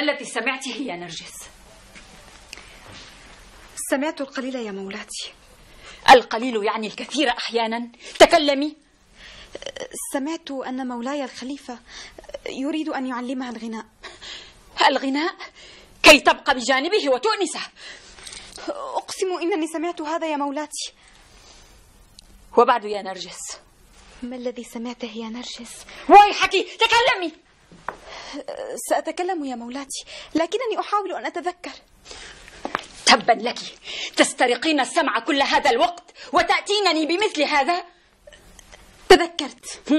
ما الذي سمعته يا نرجس؟ سمعت القليل يا مولاتي. القليل يعني الكثير أحيانا. تكلمي. سمعت أن مولاي الخليفة يريد أن يعلمها الغناء. الغناء؟ كي تبقى بجانبه وتؤنسه. أقسم إنني سمعت هذا يا مولاتي. وبعد يا نرجس. ما الذي سمعته يا نرجس؟ ويحك تكلمي. سأتكلم يا مولاتي لكنني أحاول أن أتذكر. تبا لك تسترقين السمع كل هذا الوقت وتأتينني بمثل هذا؟ تذكرت.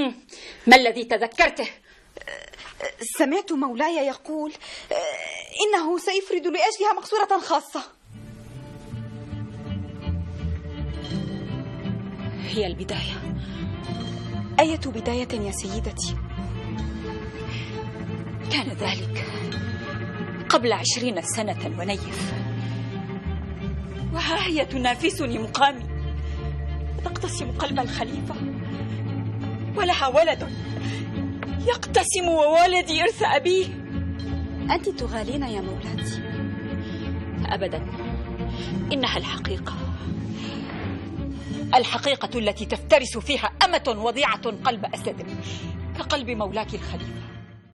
ما الذي تذكرته؟ سمعت مولاي يقول إنه سيفرد لأجلها مقصورة خاصة. هي البداية. أية بداية يا سيدتي؟ كان ذلك قبل عشرين سنة ونيف. وها هي تنافسني مقامي. تقتسم قلب الخليفة. ولها ولد يقتسم ووالدي إرث أبيه. أنت تغالين يا مولاتي. أبدا. إنها الحقيقة. الحقيقة التي تفترس فيها أمة وضيعة قلب أسد. كقلب مولاك الخليفة.